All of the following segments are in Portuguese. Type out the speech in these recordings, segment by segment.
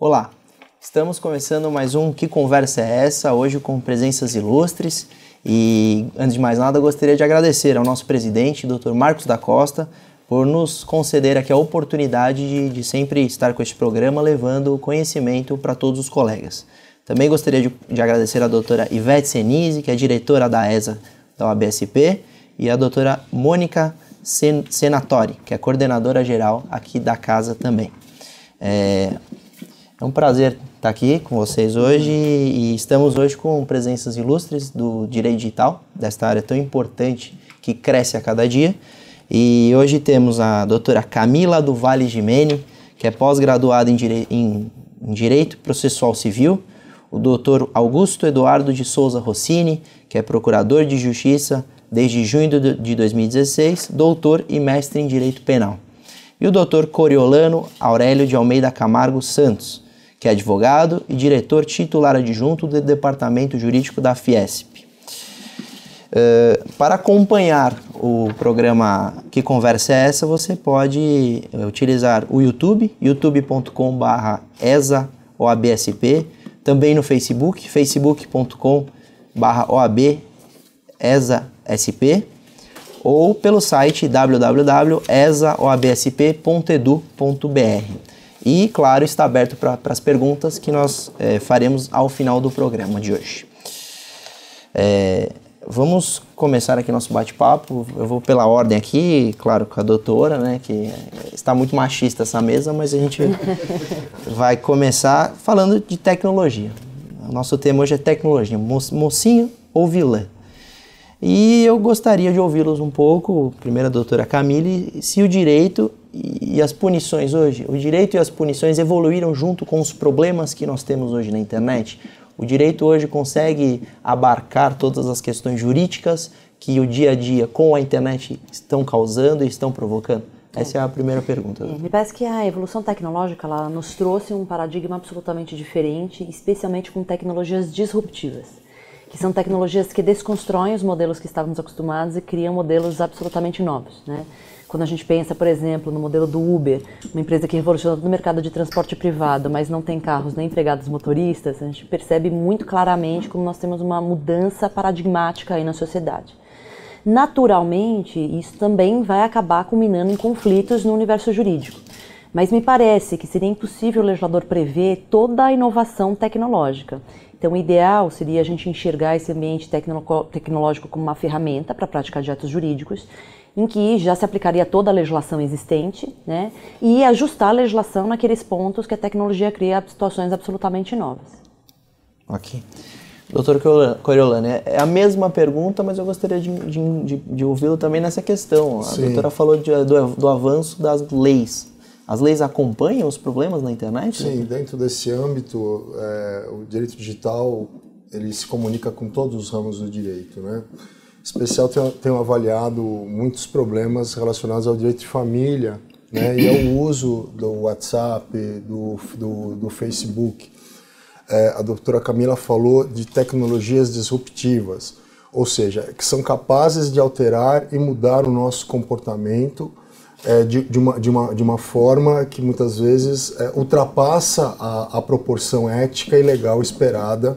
Olá, estamos começando mais um Que Conversa é Essa? Hoje com presenças ilustres. E antes de mais nada, gostaria de agradecer ao nosso presidente, Dr. Marcos da Costa, por nos conceder aqui a oportunidade de, de sempre estar com este programa, levando conhecimento para todos os colegas. Também gostaria de, de, agradecer a doutora Ivete Senise, que é diretora da ESA da OABSP, e a doutora Mônica Sen Senatori, que é coordenadora geral aqui da casa também. É, é um prazer estar aqui com vocês hoje e estamos hoje com presenças ilustres do direito digital, desta área tão importante que cresce a cada dia. E hoje temos a doutora Camila do Vale Gimene, que é pós-graduada em, direi em, em Direito Processual Civil, o doutor Augusto Eduardo de Souza Rossini, que é procurador de Justiça desde junho de 2016, doutor e mestre em Direito Penal. E o doutor Coriolano Aurélio de Almeida Camargo Santos, que é advogado e diretor titular adjunto do Departamento Jurídico da Fiesp. Uh, para acompanhar o programa Que Conversa é Essa, você pode utilizar o YouTube, youtube.com.br ESAOABSP, também no Facebook, facebook.com.br OAB ESASP, ou pelo site www.esaoabsp.edu.br. E, claro, está aberto para as perguntas que nós é, faremos ao final do programa de hoje. É, vamos começar aqui nosso bate-papo. Eu vou pela ordem aqui, claro, com a doutora, né, que está muito machista essa mesa, mas a gente vai começar falando de tecnologia. O nosso tema hoje é tecnologia, mocinho ou vilã? E eu gostaria de ouvi-los um pouco, primeiro a doutora Camille, se o direito e as punições hoje, o direito e as punições evoluíram junto com os problemas que nós temos hoje na internet? O direito hoje consegue abarcar todas as questões jurídicas que o dia a dia com a internet estão causando e estão provocando? Essa é a primeira pergunta. É, me parece que a evolução tecnológica ela nos trouxe um paradigma absolutamente diferente, especialmente com tecnologias disruptivas que são tecnologias que desconstroem os modelos que estávamos acostumados e criam modelos absolutamente novos, né? Quando a gente pensa, por exemplo, no modelo do Uber, uma empresa que revolucionou no mercado de transporte privado, mas não tem carros nem empregados motoristas, a gente percebe muito claramente como nós temos uma mudança paradigmática aí na sociedade. Naturalmente, isso também vai acabar culminando em conflitos no universo jurídico. Mas me parece que seria impossível o legislador prever toda a inovação tecnológica. Então, o ideal seria a gente enxergar esse ambiente tecnológico como uma ferramenta para a prática de atos jurídicos, em que já se aplicaria toda a legislação existente, né, e ajustar a legislação naqueles pontos que a tecnologia cria situações absolutamente novas. Ok. Doutor Coriolano, é, é a mesma pergunta, mas eu gostaria de, de, de, de ouvi-lo também nessa questão. A Sim. doutora falou de, do, do avanço das leis. As leis acompanham os problemas na internet? Sim, dentro desse âmbito, é, o direito digital ele se comunica com todos os ramos do direito, né? Especial tenho, tenho avaliado muitos problemas relacionados ao direito de família, né? E ao uso do WhatsApp, do, do, do Facebook. É, a doutora Camila falou de tecnologias disruptivas, ou seja, que são capazes de alterar e mudar o nosso comportamento é, de, de, uma, de, uma, de uma forma que muitas vezes é, ultrapassa a, a proporção ética e legal esperada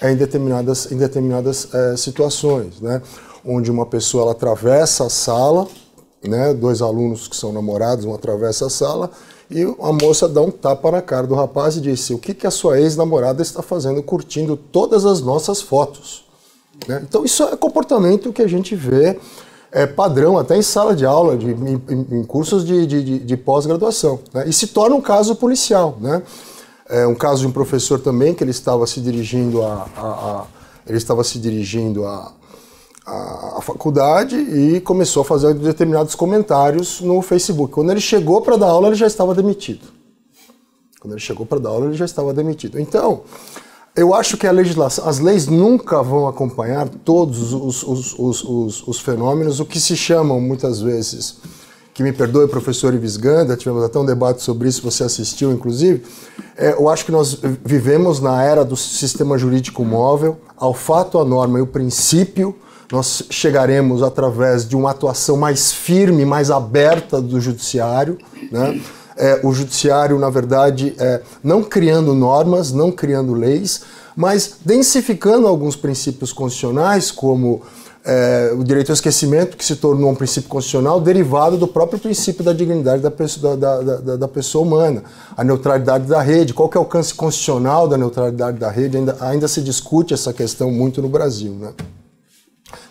é, em determinadas, em determinadas é, situações, né? Onde uma pessoa ela atravessa a sala, né? dois alunos que são namorados vão atravessar a sala e a moça dá um tapa na cara do rapaz e disse: O que, que a sua ex-namorada está fazendo curtindo todas as nossas fotos? Né? Então, isso é comportamento que a gente vê é, padrão, até em sala de aula, de, em, em cursos de, de, de pós-graduação. Né? E se torna um caso policial. Né? É um caso de um professor também que ele estava se dirigindo a, a, a ele estava se dirigindo a, a, a, faculdade e começou a fazer determinados comentários no Facebook. Quando ele chegou para dar aula, ele já estava demitido. Quando ele chegou para dar aula, ele já estava demitido. Então, eu acho que a legislação, as leis nunca vão acompanhar todos os, os, os, os, fenômenos, o que se chamam muitas vezes, que me perdoe, professor Ives Ganda, tivemos até um debate sobre isso, você assistiu inclusive. É, eu acho que nós vivemos na era do sistema jurídico móvel, ao fato, a norma e o princípio, nós chegaremos através de uma atuação mais firme, mais aberta do judiciário, né? é, o judiciário, na verdade, é, não criando normas, não criando leis, mas densificando alguns princípios constitucionais, como é, o direito ao esquecimento, que se tornou um princípio constitucional derivado do próprio princípio da dignidade da pessoa, da, da, da, pessoa humana, a neutralidade da rede, qual é o alcance constitucional da neutralidade da rede, ainda, ainda se discute essa questão muito no Brasil. Né?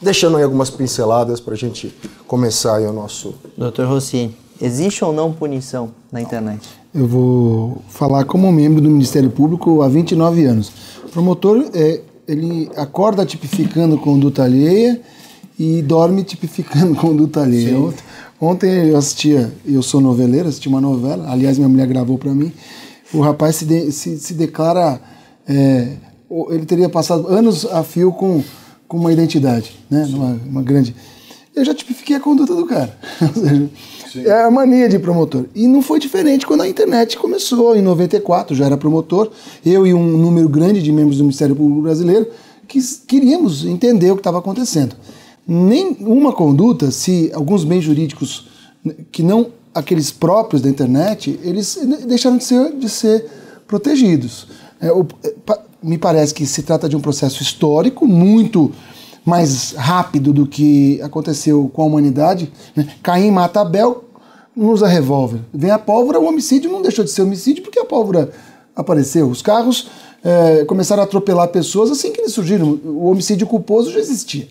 Deixando aí algumas pinceladas para a gente começar aí o nosso... Doutor Rossini, existe ou não punição na internet? Eu vou falar como membro do Ministério Público há 29 anos. O promotor é, ele acorda tipificando conduta alheia e dorme tipificando conduta alheia. Ontem, ontem eu assistia, eu sou noveleiro, assisti uma novela, aliás, minha mulher gravou para mim. O rapaz se, de, se, se declara. É, ele teria passado anos a fio com, com uma identidade, né? Uma, uma grande. Eu já tipifiquei a conduta do cara. Sim. É a mania de promotor. E não foi diferente quando a internet começou, em 94, já era promotor, eu e um número grande de membros do Ministério Público Brasileiro, que queríamos entender o que estava acontecendo. Nenhuma conduta, se alguns bens jurídicos que não aqueles próprios da internet, eles deixaram de ser, de ser protegidos. É, o, é, me parece que se trata de um processo histórico muito mais rápido do que aconteceu com a humanidade. Né? Caim mata Abel, não usa revólver. Vem a pólvora, o homicídio não deixou de ser homicídio porque a pólvora apareceu. Os carros é, começaram a atropelar pessoas assim que eles surgiram. O homicídio culposo já existia.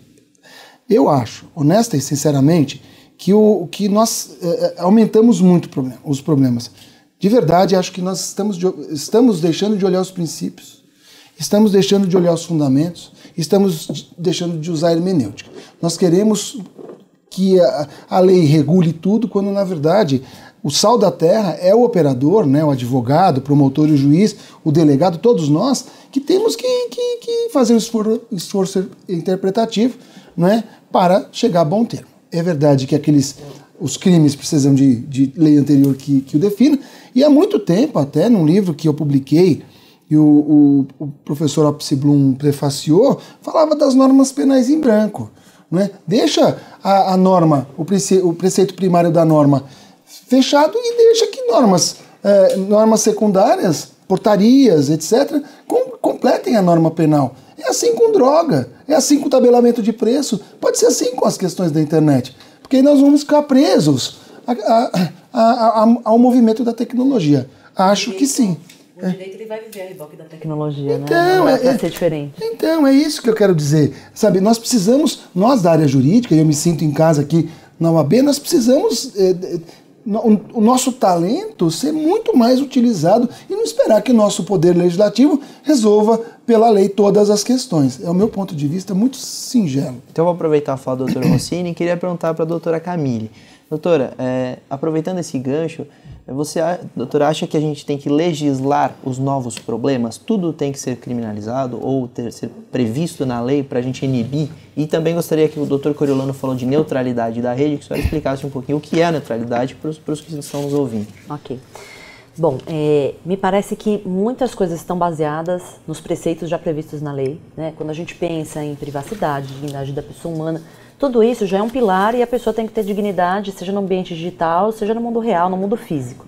Eu acho, honesta e sinceramente, que, o, que nós é, aumentamos muito os problemas. De verdade, acho que nós estamos, de, estamos deixando de olhar os princípios, estamos deixando de olhar os fundamentos, estamos deixando de usar a hermenêutica. Nós queremos que a, a lei regule tudo, quando na verdade o sal da terra é o operador, né, o advogado, o promotor o juiz, o delegado, todos nós, que temos que, que, que fazer um esforço, esforço interpretativo né, para chegar a bom termo. É verdade que aqueles os crimes precisam de, de lei anterior que, que o defina, e há muito tempo, até num livro que eu publiquei, e o, o, o professor Opsi Blum prefaciou, falava das normas penais em branco. Né? Deixa a, a norma, o, prece, o preceito primário da norma fechado e deixa que normas, é, normas secundárias, portarias, etc., com, completem a norma penal. É assim com droga, é assim com tabelamento de preço, pode ser assim com as questões da internet, porque nós vamos ficar presos a, a, a, ao movimento da tecnologia. Acho que sim. O é. direito ele vai viver a reboque da tecnologia, né? então, né? Vai é, ser diferente. Então, é isso que eu quero dizer. Sabe, nós precisamos, nós da área jurídica, e eu me sinto em casa aqui na OAB, nós precisamos é, o nosso talento ser muito mais utilizado e não esperar que o nosso poder legislativo resolva pela lei todas as questões. É o meu ponto de vista muito singelo. Então eu vou aproveitar a fala do doutor Rossini e queria perguntar para a doutora Camille. Doutora, é, aproveitando esse gancho, você, doutora, acha que a gente tem que legislar os novos problemas? Tudo tem que ser criminalizado ou ter, ser previsto na lei para a gente inibir? E também gostaria que o doutor Coriolano falou de neutralidade da rede, que senhora explicasse um pouquinho o que é a neutralidade para os que estão nos ouvindo. Ok. Bom, é, me parece que muitas coisas estão baseadas nos preceitos já previstos na lei. Né? Quando a gente pensa em privacidade, dignidade da pessoa humana, tudo isso já é um pilar e a pessoa tem que ter dignidade, seja no ambiente digital, seja no mundo real, no mundo físico.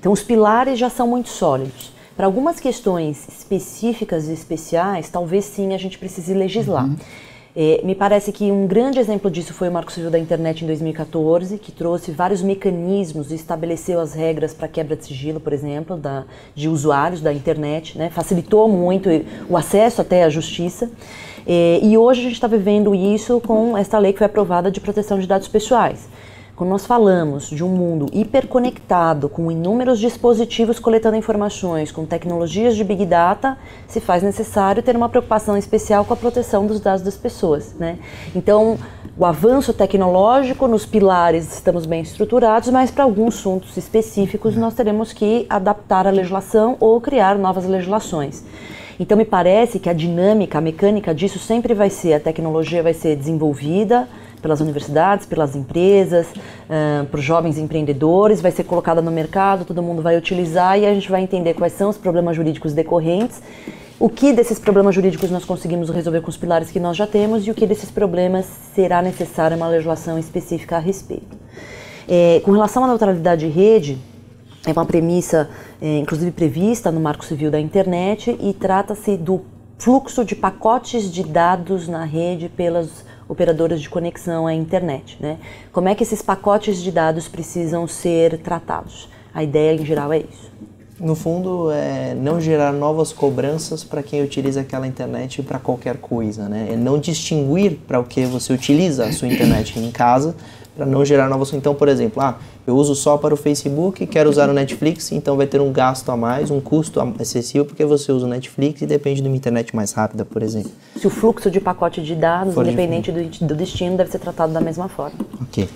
Então, os pilares já são muito sólidos. Para algumas questões específicas e especiais, talvez sim a gente precise legislar. Uhum. É, me parece que um grande exemplo disso foi o Marco Civil da Internet em 2014, que trouxe vários mecanismos e estabeleceu as regras para quebra de sigilo, por exemplo, da, de usuários da internet, né? facilitou muito o acesso até à justiça. É, e hoje a gente está vivendo isso com esta lei que foi aprovada de proteção de dados pessoais. Quando nós falamos de um mundo hiperconectado, com inúmeros dispositivos coletando informações, com tecnologias de Big Data, se faz necessário ter uma preocupação especial com a proteção dos dados das pessoas. Né? Então, o avanço tecnológico, nos pilares estamos bem estruturados, mas para alguns assuntos específicos nós teremos que adaptar a legislação ou criar novas legislações. Então me parece que a dinâmica, a mecânica disso sempre vai ser, a tecnologia vai ser desenvolvida pelas universidades, pelas empresas, uh, para os jovens empreendedores, vai ser colocada no mercado, todo mundo vai utilizar e a gente vai entender quais são os problemas jurídicos decorrentes, o que desses problemas jurídicos nós conseguimos resolver com os pilares que nós já temos e o que desses problemas será necessária uma legislação específica a respeito. É, com relação à neutralidade de rede, é uma premissa, é, inclusive prevista no Marco Civil da Internet, e trata-se do fluxo de pacotes de dados na rede pelas operadoras de conexão à internet. Né? Como é que esses pacotes de dados precisam ser tratados? A ideia em geral é isso. No fundo, é não gerar novas cobranças para quem utiliza aquela internet para qualquer coisa, né? É não distinguir para o que você utiliza a sua internet em casa, para não gerar novas. Então, por exemplo, ah, eu uso só para o Facebook, quero usar o Netflix, então vai ter um gasto a mais, um custo excessivo, porque você usa o Netflix e depende de uma internet mais rápida, por exemplo. Se o fluxo de pacote de dados, For independente do, do destino, deve ser tratado da mesma forma. Ok.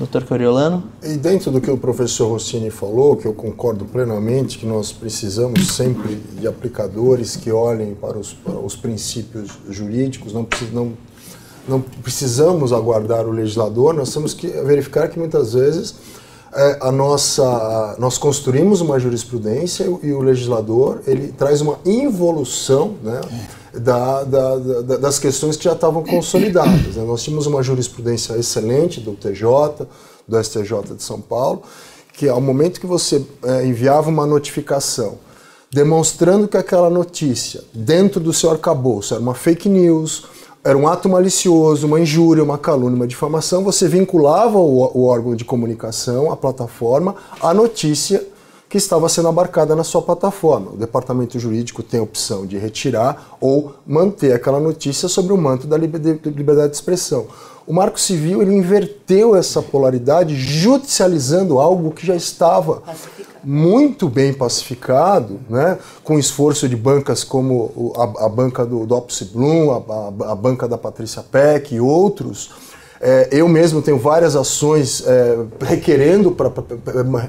Doutor Coriolano? E dentro do que o professor Rossini falou, que eu concordo plenamente, que nós precisamos sempre de aplicadores que olhem para os, para os princípios jurídicos, não, não, não precisamos aguardar o legislador, nós temos que verificar que muitas vezes é, a nossa, nós construímos uma jurisprudência e, e o legislador ele traz uma involução, né? da, da, da, das questões que já estavam consolidadas. Né? Nós tínhamos uma jurisprudência excelente do TJ, do STJ de São Paulo, que ao momento que você é, enviava uma notificação demonstrando que aquela notícia, dentro do seu arcabouço, era uma fake news, era um ato malicioso, uma injúria, uma calúnia, uma difamação, você vinculava o, órgão de comunicação, a plataforma, à notícia que estava sendo abarcada na sua plataforma. O departamento jurídico tem a opção de retirar ou manter aquela notícia sobre o manto da liberdade de expressão. O Marco Civil ele inverteu essa polaridade, judicializando algo que já estava muito bem pacificado, né, com esforço de bancas como a, a banca do, do Bloom, a, a, a banca da Patrícia Peck e outros é, eu mesmo tenho várias ações é, requerendo para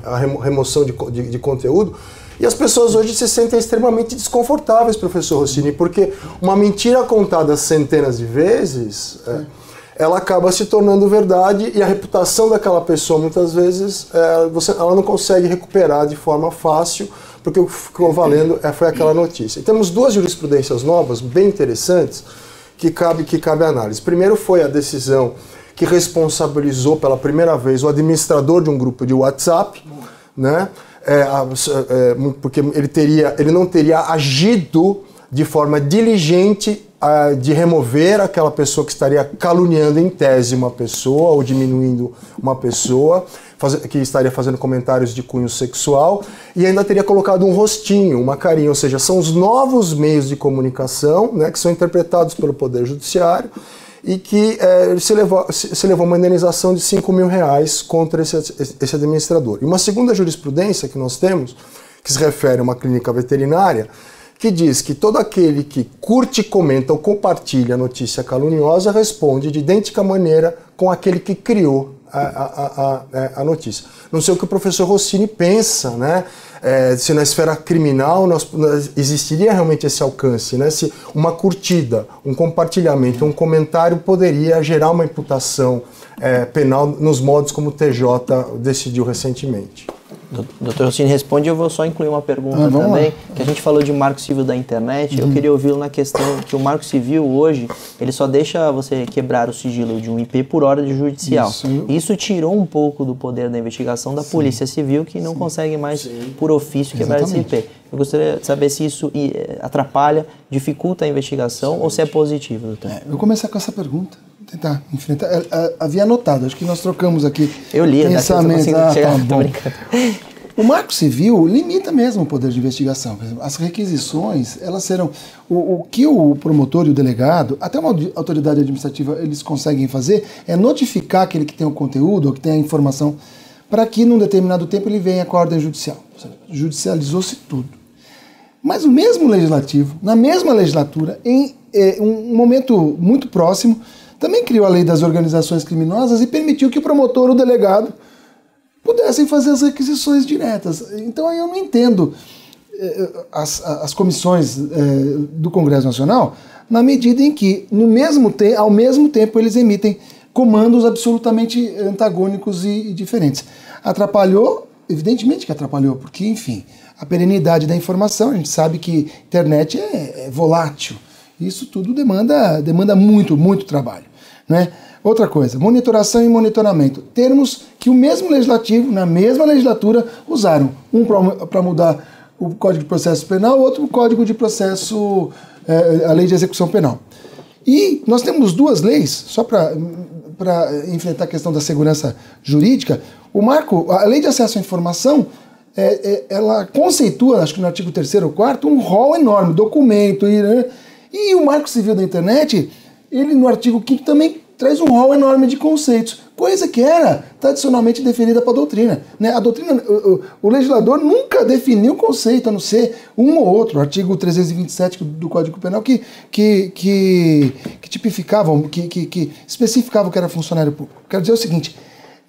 a remoção de, de, de, conteúdo. E as pessoas hoje se sentem extremamente desconfortáveis, professor Rossini, porque uma mentira contada centenas de vezes, é, ela acaba se tornando verdade e a reputação daquela pessoa, muitas vezes, é, você, ela não consegue recuperar de forma fácil, porque o que ficou valendo é, foi aquela notícia. E temos duas jurisprudências novas, bem interessantes, que cabe, que cabe análise. Primeiro foi a decisão que responsabilizou pela primeira vez o administrador de um grupo de WhatsApp, né? É, é, porque ele, teria, ele não teria agido de forma diligente uh, de remover aquela pessoa que estaria caluniando em tese uma pessoa ou diminuindo uma pessoa, faz, que estaria fazendo comentários de cunho sexual e ainda teria colocado um rostinho, uma carinha, ou seja, são os novos meios de comunicação né, que são interpretados pelo Poder Judiciário e que é, se, levou, se, levou uma indenização de 5 mil reais contra esse, esse administrador. E uma segunda jurisprudência que nós temos, que se refere a uma clínica veterinária, que diz que todo aquele que curte, comenta ou compartilha notícia caluniosa responde de idêntica maneira com aquele que criou a, a, a, a notícia. Não sei o que o professor Rossini pensa, né? É, se na esfera criminal nós, existiria realmente esse alcance, né? Se uma curtida, um compartilhamento, um comentário poderia gerar uma imputação é, penal nos modos como o TJ decidiu recentemente. Doutor Rossini responde, eu vou só incluir uma pergunta ah, também, lá. que a gente falou de marco civil da internet, uhum. eu queria ouvi-lo na questão que o marco civil hoje, ele só deixa você quebrar o sigilo de um IP por ordem judicial. Isso, Isso tirou um pouco do poder da investigação da Sim. Polícia Civil, que não Sim. consegue mais, Sim. por ofício, quebrar Exatamente. esse IP. Eu gostaria de saber se isso eh, atrapalha, dificulta a investigação ou se é positivo, doutor. É, eu vou começar com essa pergunta tentar enfrentar. É, é, havia anotado, acho que nós trocamos aqui. Eu li, pensamento. Né? Ah, chegar, tá, bom. O Marco Civil limita mesmo o poder de investigação. As requisições, elas serão. O, o, que o promotor e o delegado, até uma autoridade administrativa, eles conseguem fazer é notificar aquele que tem o conteúdo, ou que tem a informação, para que num determinado tempo ele venha com a ordem judicial. Judicializou-se tudo. Mas o mesmo legislativo, na mesma legislatura, em é, um momento muito próximo, também criou a lei das organizações criminosas e permitiu que o promotor ou o delegado pudessem fazer as requisições diretas. Então aí eu não entendo eh, as, as comissões eh, do Congresso Nacional na medida em que, no mesmo te ao mesmo tempo, eles emitem comandos absolutamente antagônicos e, e diferentes. Atrapalhou? Evidentemente que atrapalhou, porque, enfim, a perenidade da informação, a gente sabe que internet é, é volátil. Isso tudo demanda, demanda muito, muito trabalho. Né? Outra coisa, monitoração e monitoramento. Termos que o mesmo legislativo, na mesma legislatura, usaram. Um para mudar o Código de Processo Penal, outro o Código de Processo, é, a Lei de Execução Penal. E nós temos duas leis, só para enfrentar a questão da segurança jurídica. O marco, a Lei de Acesso à Informação, é, é, ela conceitua, acho que no artigo 3 ou 4 um rol enorme, documento. E, né? e o Marco Civil da Internet, ele no artigo 5 também traz um rol enorme de conceitos, coisa que era tradicionalmente definida para a doutrina. Né? A doutrina, o, o, legislador nunca definiu o conceito, a não ser um ou outro, o artigo 327 do Código Penal, que, que, que, que tipificavam, que, que, que especificava o que era funcionário público. Quero dizer o seguinte.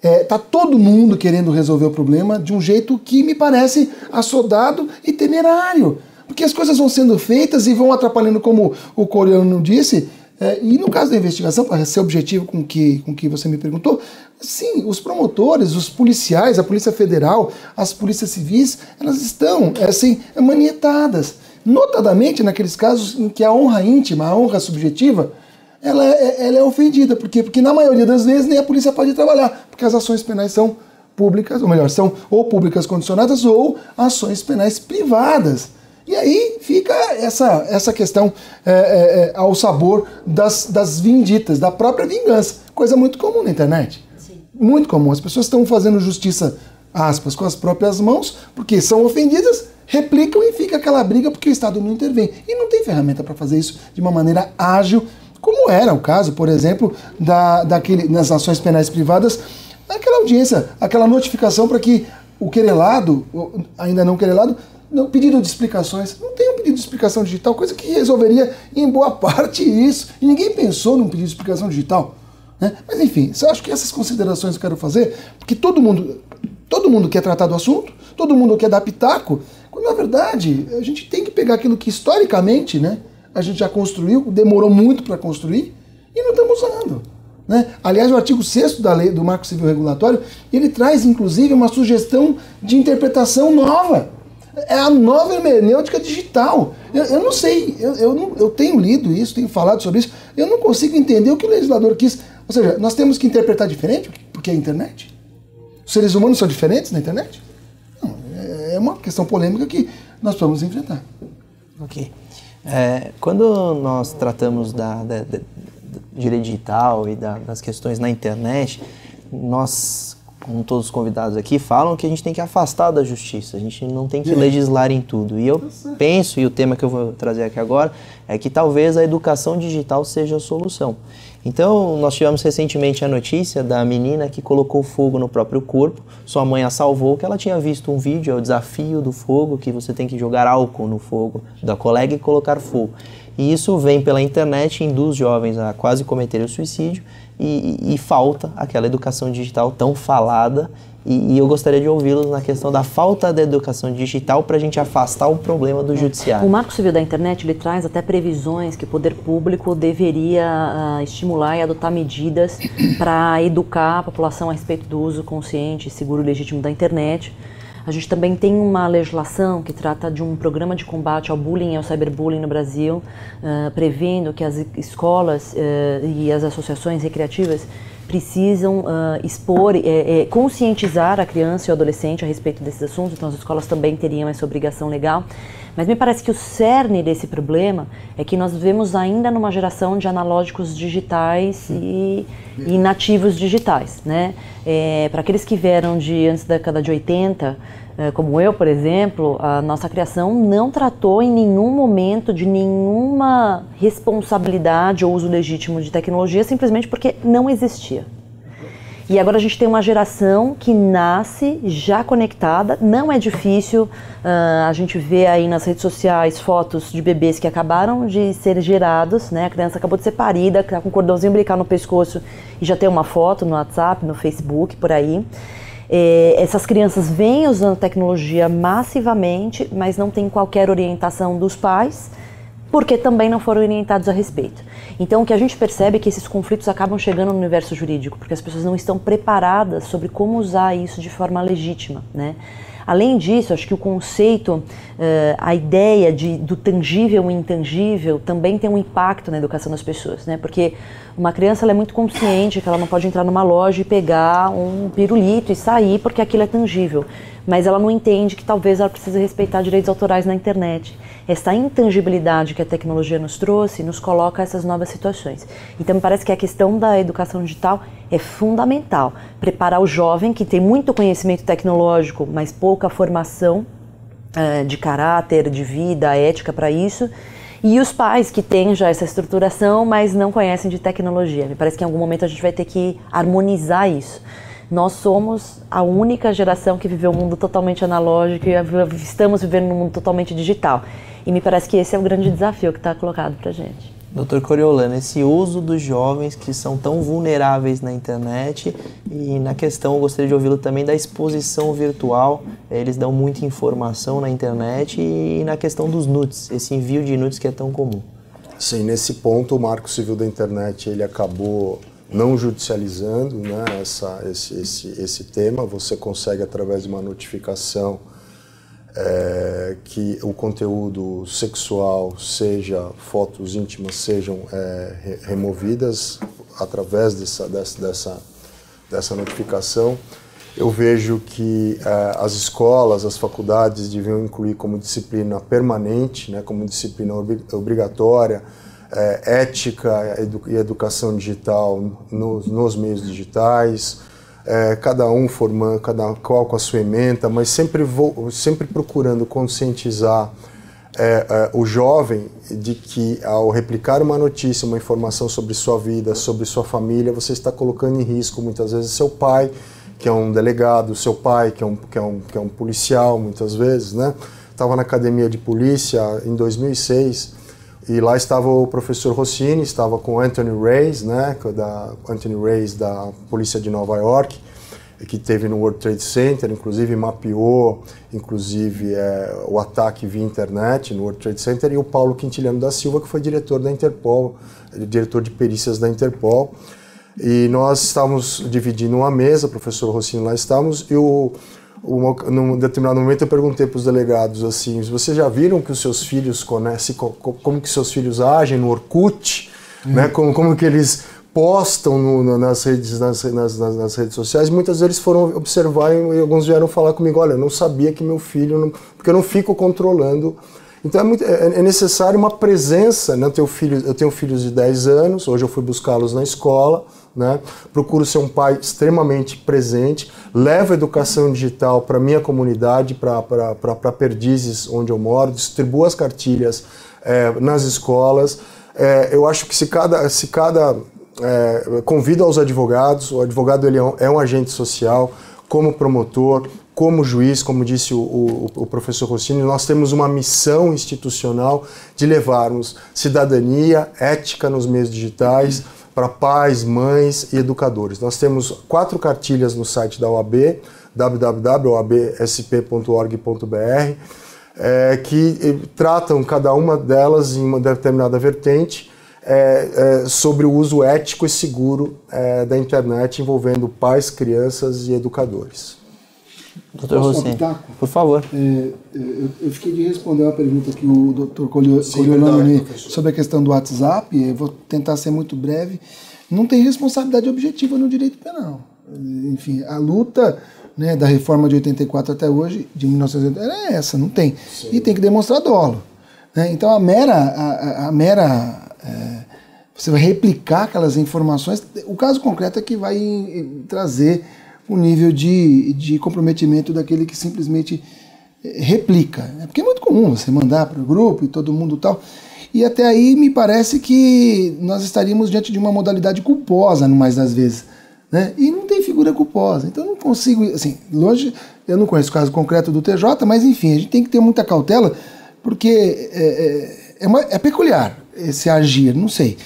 É, tá todo mundo querendo resolver o problema de um jeito que me parece assodado e temerário. Porque as coisas vão sendo feitas e vão atrapalhando, como o coreano disse, é, e no caso da investigação, para ser objetivo com que, com que você me perguntou, sim, os promotores, os policiais, a Polícia Federal, as polícias civis, elas estão assim, manietadas. Notadamente naqueles casos em que a honra íntima, a honra subjetiva, ela é, ela é ofendida. Por quê? Porque na maioria das vezes nem a polícia pode trabalhar, porque as ações penais são públicas, ou melhor, são ou públicas condicionadas ou ações penais privadas. E aí fica essa, essa questão é, é, é, ao sabor das, das vinditas, da própria vingança. Coisa muito comum na internet. Sim. Muito comum. As pessoas estão fazendo justiça, aspas, com as próprias mãos, porque são ofendidas, replicam e fica aquela briga porque o Estado não intervém. E não tem ferramenta para fazer isso de uma maneira ágil, como era o caso, por exemplo, da, daquele, nas ações penais privadas, aquela audiência, aquela notificação para que o querelado, ainda não querelado, não, pedido de explicações. Não tem um pedido de explicação digital, coisa que resolveria em boa parte isso. E ninguém pensou num pedido de explicação digital. Né? Mas enfim, eu acho que essas considerações eu quero fazer, porque todo mundo, todo mundo quer tratar do assunto, todo mundo quer dar pitaco, quando na verdade a gente tem que pegar aquilo que historicamente né, a gente já construiu, demorou muito para construir, e não estamos usando. Né? Aliás, o artigo 6 da lei do Marco Civil Regulatório, ele traz inclusive uma sugestão de interpretação nova é a nova hermenêutica digital. Eu, eu não sei, eu, eu, não, eu tenho lido isso, tenho falado sobre isso, eu não consigo entender o que o legislador quis. Ou seja, nós temos que interpretar diferente porque é a internet? Os seres humanos são diferentes na internet? Não, é, é uma questão polêmica que nós vamos enfrentar. Ok. É, quando nós tratamos da, da, da direito digital e da, das questões na internet, nós como todos os convidados aqui, falam que a gente tem que afastar da justiça, a gente não tem que é. legislar em tudo. E eu tá penso, e o tema que eu vou trazer aqui agora, é que talvez a educação digital seja a solução. Então, nós tivemos recentemente a notícia da menina que colocou fogo no próprio corpo, sua mãe a salvou, que ela tinha visto um vídeo, é o desafio do fogo, que você tem que jogar álcool no fogo da colega e colocar fogo. E isso vem pela internet, induz jovens a quase cometerem o suicídio, e, e, falta aquela educação digital tão falada. E, e eu gostaria de ouvi-los na questão da falta da educação digital para a gente afastar o problema do judiciário. O Marco Civil da Internet ele traz até previsões que o poder público deveria uh, estimular e adotar medidas para educar a população a respeito do uso consciente e seguro e legítimo da internet. A gente também tem uma legislação que trata de um programa de combate ao bullying e ao cyberbullying no Brasil, uh, prevendo que as escolas uh, e as associações recreativas precisam uh, expor, é, é, conscientizar a criança e o adolescente a respeito desses assuntos, então as escolas também teriam essa obrigação legal. Mas me parece que o cerne desse problema é que nós vivemos ainda numa geração de analógicos digitais e, e nativos digitais. Né? É, Para aqueles que vieram de antes da década de 80, é, como eu, por exemplo, a nossa criação não tratou em nenhum momento de nenhuma responsabilidade ou uso legítimo de tecnologia, simplesmente porque não existia. E agora a gente tem uma geração que nasce já conectada. Não é difícil uh, a gente ver aí nas redes sociais fotos de bebês que acabaram de ser gerados, né? A criança acabou de ser parida, está com um cordãozinho umbilical no pescoço e já tem uma foto no WhatsApp, no Facebook, por aí. É, essas crianças vêm usando tecnologia massivamente, mas não tem qualquer orientação dos pais, porque também não foram orientados a respeito. Então, o que a gente percebe é que esses conflitos acabam chegando no universo jurídico, porque as pessoas não estão preparadas sobre como usar isso de forma legítima, né? Além disso, acho que o conceito, uh, a ideia de, do tangível e intangível também tem um impacto na educação das pessoas, né? Porque uma criança é muito consciente que ela não pode entrar numa loja e pegar um pirulito e sair porque aquilo é tangível, mas ela não entende que talvez ela precise respeitar direitos autorais na internet. Essa intangibilidade que a tecnologia nos trouxe nos coloca essas novas situações. Então, me parece que a questão da educação digital é fundamental. Preparar o jovem que tem muito conhecimento tecnológico, mas pouca formação uh, de caráter, de vida, ética para isso e os pais que têm já essa estruturação, mas não conhecem de tecnologia. Me parece que em algum momento a gente vai ter que harmonizar isso. Nós somos a única geração que viveu um mundo totalmente analógico e estamos vivendo num mundo totalmente digital. E me parece que esse é o grande desafio que está colocado para gente. Doutor Coriolano, esse uso dos jovens que são tão vulneráveis na internet e na questão, eu gostaria de ouvi-lo também da exposição virtual, eles dão muita informação na internet e na questão dos nudes, esse envio de nudes que é tão comum. Sim, nesse ponto o Marco Civil da Internet ele acabou não judicializando né, essa, esse, esse, esse tema, você consegue através de uma notificação é, que o conteúdo sexual, seja fotos íntimas, sejam é, removidas através dessa, dessa, dessa, notificação. Eu vejo que é, as escolas, as faculdades deviam incluir como disciplina permanente, né, como disciplina obrigatória, é, ética e educação digital nos, nos meios digitais, é, cada um formando, cada qual com a sua emenda, mas sempre, vou, sempre procurando conscientizar é, é, o jovem de que ao replicar uma notícia, uma informação sobre sua vida, sobre sua família, você está colocando em risco muitas vezes seu pai, que é um delegado, seu pai, que é um, que é um, que é um policial, muitas vezes, né? Estava na academia de polícia em 2006 e lá estava o professor Rossini, estava com Anthony Reyes, né, da Anthony Reyes da polícia de Nova York, que teve no World Trade Center, inclusive mapeou, inclusive é, o ataque via internet no World Trade Center, e o Paulo Quintiliano da Silva, que foi diretor da Interpol, diretor de perícias da Interpol. E nós estávamos dividindo uma mesa, o professor Rossini lá estávamos, e o uma, num determinado momento eu perguntei para os delegados assim, vocês já viram que os seus filhos conhecem, como que seus filhos agem no Orkut, uhum. né? Como, como que eles postam no, nas, redes, nas, nas, nas, redes sociais, muitas vezes foram observar e, alguns vieram falar comigo, olha, eu não sabia que meu filho, não, porque eu não fico controlando. Então é, muito, é, é necessário uma presença, né? eu, tenho filhos, eu tenho filhos de 10 anos, hoje eu fui buscá-los na escola, né? Procuro ser um pai extremamente presente, levo a educação digital para minha comunidade, para Perdizes, onde eu moro, distribuo as cartilhas é, nas escolas. É, eu acho que se cada, se cada é, convido aos advogados, o advogado ele é um, é agente social, como promotor, como juiz, como disse o, o, o, professor Rossini, nós temos uma missão institucional de levarmos cidadania, ética nos meios digitais para pais, mães e educadores. Nós temos quatro cartilhas no site da OAB, www.oabsp.org.br, é, que eh, tratam cada uma delas em uma determinada vertente é, é, sobre o uso ético e seguro é, da internet envolvendo pais, crianças e educadores. Doutor Rossi, por favor. É, eu, eu, fiquei de responder uma pergunta que o doutor Coliolano me sobre a questão do WhatsApp. Eu vou tentar ser muito breve. Não tem responsabilidade objetiva no direito penal. Enfim, a luta né, da reforma de 84 até hoje, de 1980, é essa, não tem. Sim. E tem que demonstrar dolo. Né? Então a mera, a, a mera é, você vai replicar aquelas informações. O caso concreto é que vai trazer o nível de, de comprometimento daquele que simplesmente eh, replica. Né? Porque é muito comum você mandar para o grupo e todo mundo tal. E até aí me parece que nós estaríamos diante de uma modalidade culposa, no mais das vezes. Né? E não tem figura culposa. Então não consigo, assim, longe, eu não conheço o caso concreto do TJ, mas enfim, a gente tem que ter muita cautela, porque é, é, é, uma, é peculiar esse agir, não sei.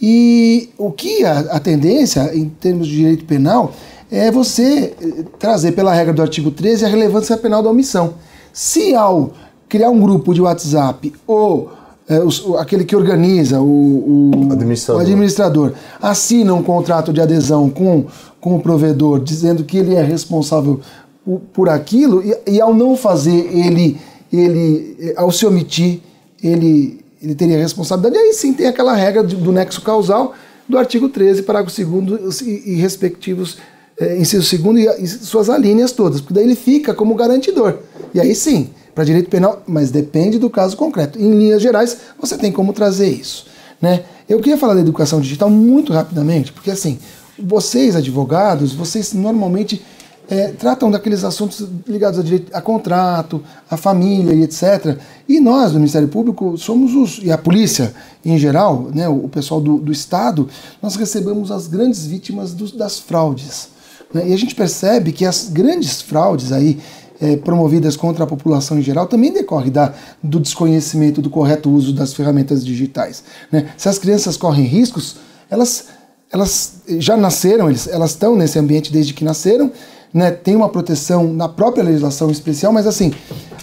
E o que a, a tendência, em termos de direito penal, é você eh, trazer pela regra do artigo 13 a relevância penal da omissão. Se ao criar um grupo de WhatsApp ou é, o, aquele que organiza, o, o, administrador. o, administrador. assina um contrato de adesão com, com o provedor, dizendo que ele é responsável por, por aquilo e, e, ao não fazer ele, ele ao se omitir, ele, ele teria responsabilidade. E aí sim tem aquela regra do, do nexo causal do artigo 13, parágrafo 2 e, e respectivos é, inciso segundo e, suas alíneas todas, porque daí ele fica como garantidor. E aí sim, para direito penal, mas depende do caso concreto. Em linhas gerais, você tem como trazer isso. Né? Eu queria falar da educação digital muito rapidamente, porque assim, vocês, advogados, vocês normalmente é, tratam daqueles assuntos ligados a, direito, a contrato, a família e etc. E nós, do Ministério Público, somos os, e a polícia em geral, né, o, pessoal do, do Estado, nós recebemos as grandes vítimas das fraudes. Né? E a gente percebe que as grandes fraudes aí é, promovidas contra a população em geral também decorre da, do desconhecimento do correto uso das ferramentas digitais. Né? Se as crianças correm riscos, elas, elas já nasceram, elas estão nesse ambiente desde que nasceram, né, tem uma proteção na própria legislação especial, mas assim,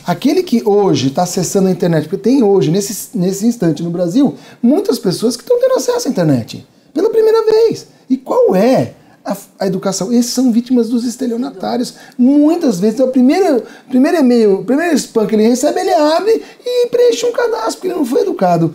aquele que hoje está acessando a internet, porque tem hoje, nesse, nesse instante no Brasil, muitas pessoas que estão tendo acesso à internet pela primeira vez. E qual é a, a, educação. Esses são vítimas dos estelionatários. Muitas vezes, é o primeiro, primeiro e-mail, o primeiro spam que ele recebe, ele abre e preenche um cadastro, porque ele não foi educado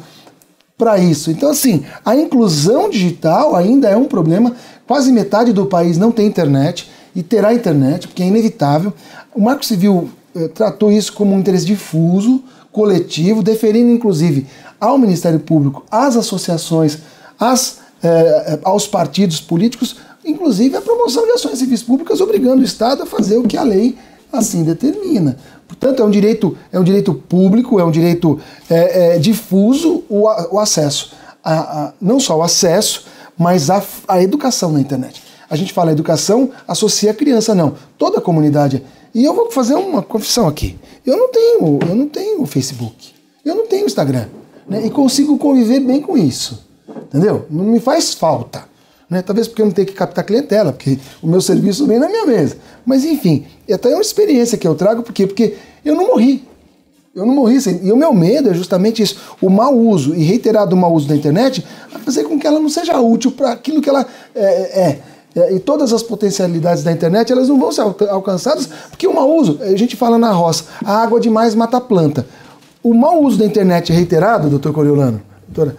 para isso. Então, assim, a inclusão digital ainda é um problema. Quase metade do país não tem internet e terá internet, porque é inevitável. O Marco Civil eh, tratou isso como um interesse difuso, coletivo, deferindo inclusive ao Ministério Público, às associações, às, eh, aos partidos políticos, inclusive a promoção de ações civis públicas, obrigando o Estado a fazer o que a lei assim determina. Portanto, é um direito, é um direito público, é um direito é, é, difuso o, o acesso, a, a, não só o acesso, mas a, a educação na internet. A gente fala educação, associa a criança, não. Toda a comunidade. E eu vou fazer uma confissão aqui. Eu não tenho, eu não tenho Facebook. Eu não tenho Instagram. Né? E consigo conviver bem com isso. Entendeu? Não me faz falta. Né? Talvez porque eu não tenho que captar clientela, porque o meu serviço vem na minha mesa. Mas enfim, até é uma experiência que eu trago, por quê? Porque eu não morri. Eu não morri. E o meu medo é justamente isso: o mau uso e reiterado mau uso da internet a fazer com que ela não seja útil para aquilo que ela é, é, é. E todas as potencialidades da internet elas não vão ser alcançadas porque o mau uso, a gente fala na roça, a água demais mata a planta. O mau uso da internet reiterado, doutor Coriolano, doutora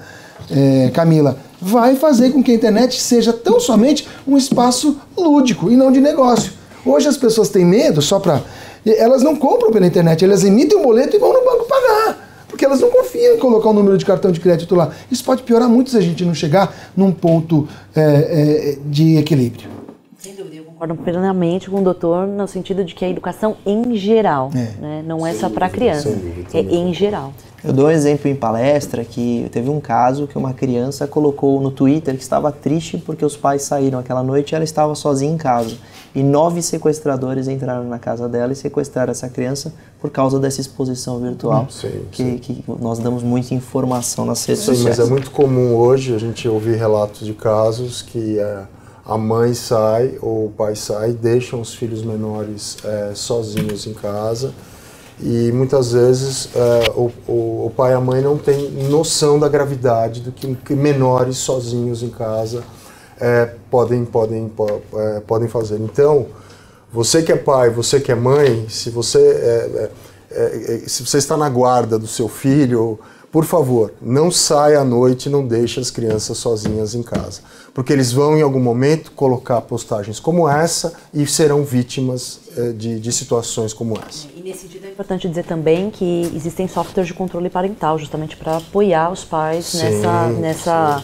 é, Camila, vai fazer com que a internet seja tão somente um espaço lúdico e não de negócio. Hoje as pessoas têm medo só para. Elas não compram pela internet, elas emitem um boleto e vão no banco pagar. Porque elas não confiam em colocar o um número de cartão de crédito lá. Isso pode piorar muito se a gente não chegar num ponto é, é, de equilíbrio. Sem dúvida, eu concordo plenamente com o doutor no sentido de que a educação em geral, é. né, não é só para a criança, é em geral. Eu dou um exemplo em palestra que teve um caso que uma criança colocou no Twitter que estava triste porque os pais saíram aquela noite e ela estava sozinha em casa. E nove sequestradores entraram na casa dela e sequestraram essa criança por causa dessa exposição virtual. Sim, que, sim. que nós damos muita informação nas redes sim, sociais. Mas é muito comum hoje a gente ouvir relatos de casos que é, a mãe sai ou o pai sai, deixam os filhos menores é, sozinhos em casa e muitas vezes é, o, o, pai e a mãe não têm noção da gravidade do que, menores sozinhos em casa é, podem, podem, é, podem fazer. Então, você que é pai, você que é mãe, se você, se você está na guarda do seu filho, por favor, não saia à noite e não deixe as crianças sozinhas em casa. Porque eles vão, em algum momento, colocar postagens como essa e serão vítimas eh, de, de, situações como essa. E nesse sentido é importante dizer também que existem softwares de controle parental, justamente para apoiar os pais sim, nessa, nessa,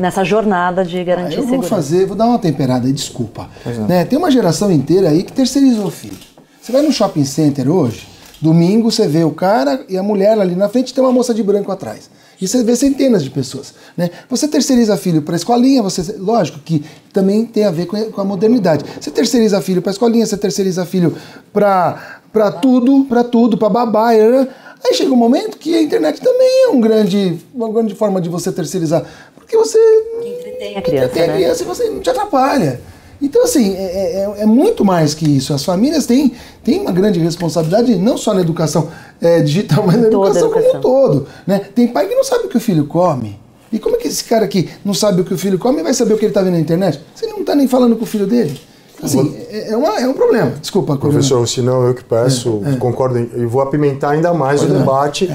nessa jornada de garantir ah, eu segurança. vou fazer, vou dar uma temperada aí, desculpa. Né? Tem uma geração inteira aí que terceirizou o filho. Você vai no shopping center hoje, Domingo você vê o cara e a mulher ali na frente tem uma moça de branco atrás. E você vê centenas de pessoas. Né? Você terceiriza filho para a escolinha, você, lógico que também tem a ver com a modernidade. Você terceiriza filho para a escolinha, você terceiriza filho para tudo, para tudo, para babá. Aí chega um momento que a internet também é um grande, uma grande forma de você terceirizar. Porque você. Que entretém a criança. Entretém a criança né? e você não te atrapalha. Então, assim, é, é, é, é, muito mais que isso. As famílias têm, têm uma grande responsabilidade, não só na educação é, digital, mas na educação, educação, como um todo. Né? Tem pai que não sabe o que o filho come. E como é que esse cara aqui não sabe o que o filho come e vai saber o que ele está vendo na internet? Você não está nem falando com o filho dele. Assim, é, é, uma, é um problema. Desculpa, Professor Rocinão, eu que peço, é, é. concordo, e vou apimentar ainda mais Pode o debate.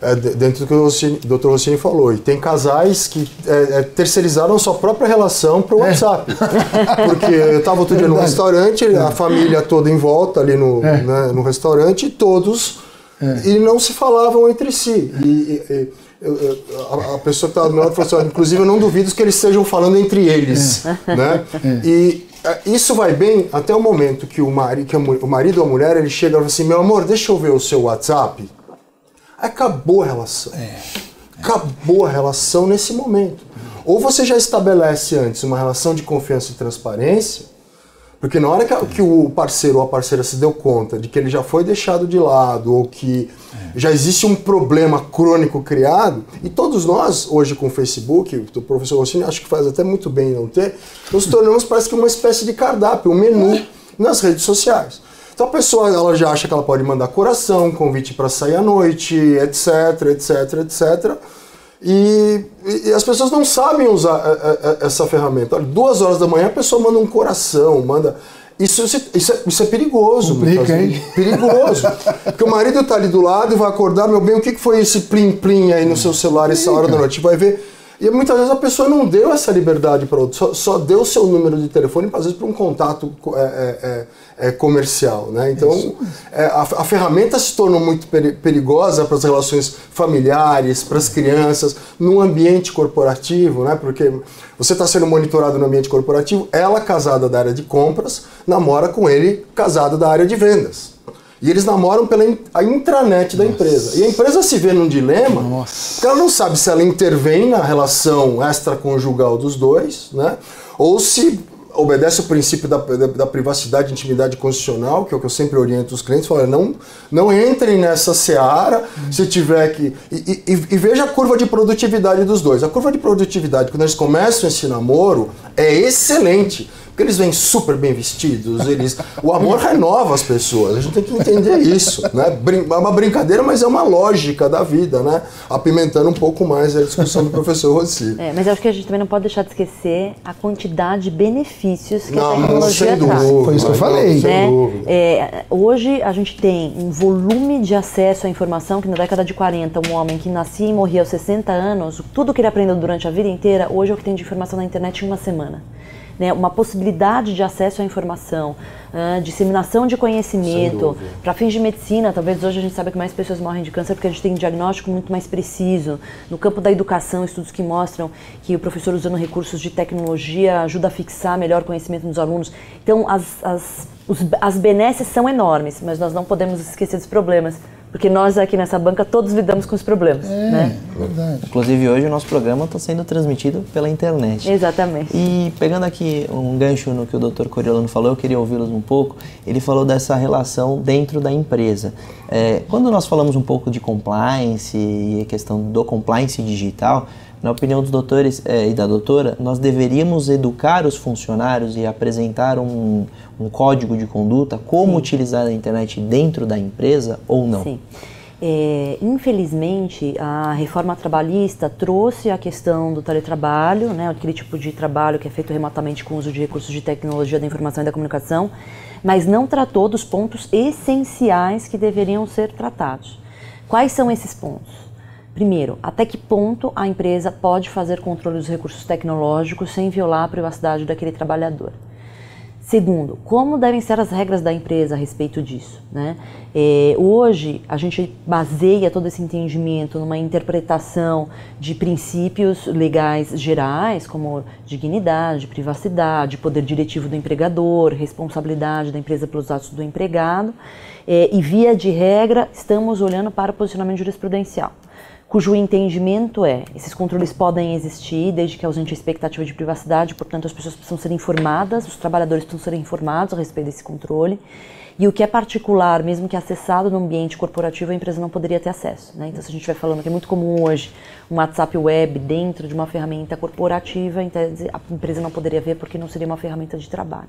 É é, dentro do que o, Dr. Rossini falou. E tem casais que é, é, terceirizaram sua própria relação para o é. WhatsApp. Porque eu estava outro dia no restaurante, a família toda em volta ali no, é. né, no restaurante, e todos e não se falavam entre si. E, e, eu, a, a, pessoa que estava do meu lado falou assim: inclusive, eu não duvido que eles estejam falando entre eles. Né? E isso vai bem até o momento que o, mari, que o marido ou a mulher ele chega e fala assim: meu amor, deixa eu ver o seu WhatsApp. Acabou a relação. É. Acabou a relação nesse momento. Ou você já estabelece antes uma relação de confiança e transparência, porque na hora que, o parceiro ou a parceira se deu conta de que ele já foi deixado de lado ou que é. já existe um problema crônico criado, e todos nós, hoje com o Facebook, o professor Rossini acho que faz até muito bem não ter, nos tornamos parece que uma espécie de cardápio, um menu é. nas redes sociais. Então a pessoa ela já acha que ela pode mandar coração, convite para sair à noite, etc, etc, etc. E, e, as pessoas não sabem usar a, a, a, essa ferramenta. Olha, duas horas da manhã a pessoa manda um coração, manda. Isso, isso, isso, é, isso é perigoso. Complica, hein? Perigoso. Porque o marido tá ali do lado e vai acordar, meu bem, o que, que foi esse plim-plim aí no seu celular essa hora da noite? Vai ver. E muitas vezes a pessoa não deu essa liberdade para outro, só, só deu seu número de telefone, às vezes, para um contato é, é, é é, comercial. Né? Então, é, a, a, ferramenta se tornou muito perigosa para as relações familiares, para as crianças, no ambiente corporativo, né? porque você está sendo monitorado no ambiente corporativo, ela, casada da área de compras, namora com ele, casado da área de vendas. E eles namoram pela a intranet da Nossa. empresa. E a empresa se vê num dilema, Nossa. porque ela não sabe se ela intervém na relação extraconjugal dos dois, né? ou se obedece o princípio da, da, da, privacidade e intimidade constitucional, que é o que eu sempre oriento os clientes, falo, não, não entrem nessa seara se tiver que. E, e, e, veja a curva de produtividade dos dois. A curva de produtividade, quando eles começam esse namoro, é excelente. Porque eles vêm super bem vestidos, eles. O amor renova as pessoas. A gente tem que entender isso. Né? É uma brincadeira, mas é uma lógica da vida, né? Apimentando um pouco mais a discussão do professor Rossi. É, mas eu acho que a gente também não pode deixar de esquecer a quantidade de benefícios que não, a tecnologia sem traz. Foi isso que eu falei. Né? É, hoje a gente tem um volume de acesso à informação que na década de 40, um homem que nascia e morria aos 60 anos, tudo que ele aprendeu durante a vida inteira, hoje é o que tem de informação na internet em uma semana né, uma possibilidade de acesso à informação, uh, disseminação de conhecimento, para fins de medicina, talvez hoje a gente saiba que mais pessoas morrem de câncer porque a gente tem um diagnóstico muito mais preciso. No campo da educação, estudos que mostram que o professor usando recursos de tecnologia ajuda a fixar melhor conhecimento nos alunos. Então, as, as, os, as benesses são enormes, mas nós não podemos esquecer dos problemas porque nós aqui nessa banca todos lidamos com os problemas. É, né? verdade. Inclusive hoje o nosso programa está sendo transmitido pela internet. Exatamente. E pegando aqui um gancho no que o Dr. Coriolano falou, eu queria ouvi-los um pouco. Ele falou dessa relação dentro da empresa. É, quando nós falamos um pouco de compliance e a questão do compliance digital, na opinião dos doutores é, e da doutora, nós deveríamos educar os funcionários e apresentar um, um código de conduta, como Sim. utilizar a internet dentro da empresa ou não? Sim. É, infelizmente, a reforma trabalhista trouxe a questão do teletrabalho, né, aquele tipo de trabalho que é feito remotamente com o uso de recursos de tecnologia da informação e da comunicação, mas não tratou dos pontos essenciais que deveriam ser tratados. Quais são esses pontos? Primeiro, até que ponto a empresa pode fazer controle dos recursos tecnológicos sem violar a privacidade daquele trabalhador? Segundo, como devem ser as regras da empresa a respeito disso? Né? É, hoje, a gente baseia todo esse entendimento numa interpretação de princípios legais gerais, como dignidade, privacidade, poder diretivo do empregador, responsabilidade da empresa pelos atos do empregado, é, e via de regra, estamos olhando para o posicionamento jurisprudencial cujo entendimento é: esses controles podem existir desde que ausente a expectativa de privacidade, portanto, as pessoas precisam ser informadas, os trabalhadores precisam ser informados a respeito desse controle. E o que é particular, mesmo que acessado no ambiente corporativo, a empresa não poderia ter acesso. Né? Então, se a gente vai falando que é muito comum hoje um WhatsApp web dentro de uma ferramenta corporativa, então a empresa não poderia ver porque não seria uma ferramenta de trabalho.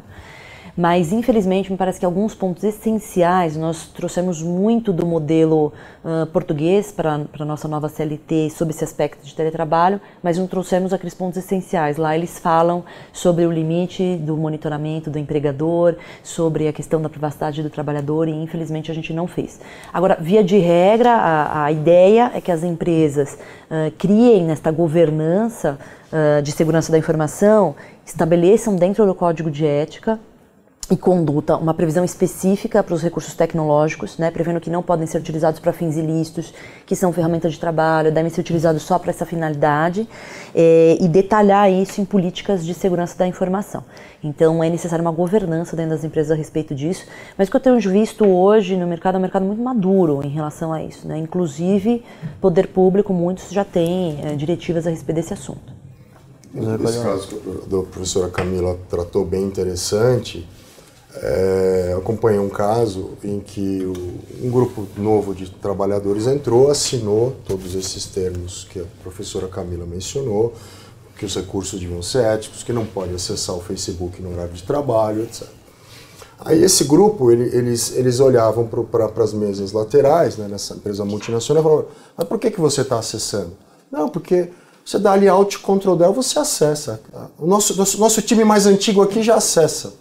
Mas, infelizmente, me parece que alguns pontos essenciais, nós trouxemos muito do modelo uh, português para a nossa nova CLT sobre esse aspecto de teletrabalho, mas não trouxemos aqueles pontos essenciais. Lá eles falam sobre o limite do monitoramento do empregador, sobre a questão da privacidade do trabalhador e, infelizmente, a gente não fez. Agora, via de regra, a, a ideia é que as empresas uh, criem nesta governança uh, de segurança da informação, estabeleçam dentro do código de ética e conduta uma previsão específica para os recursos tecnológicos, né, prevendo que não podem ser utilizados para fins ilícitos, que são ferramentas de trabalho, devem ser utilizados só para essa finalidade, é, e detalhar isso em políticas de segurança da informação. Então é necessária uma governança dentro das empresas a respeito disso, mas o que eu tenho visto hoje no mercado é um mercado muito maduro em relação a isso. Né? Inclusive, poder público, muitos já têm é, diretivas a respeito desse assunto. Esse caso que a professora Camila tratou bem interessante, é, acompanhei um caso em que o, um grupo novo de trabalhadores entrou, assinou todos esses termos que a professora Camila mencionou, que os recursos deviam ser éticos, que não pode acessar o Facebook no horário de trabalho, etc. Aí esse grupo, ele, eles, eles olhavam para as mesas laterais, né, nessa empresa multinacional, e falavam, mas por que, que você está acessando? Não, porque você dá ali Alt Ctrl Del, você acessa. O nosso, nosso, nosso time mais antigo aqui já acessa.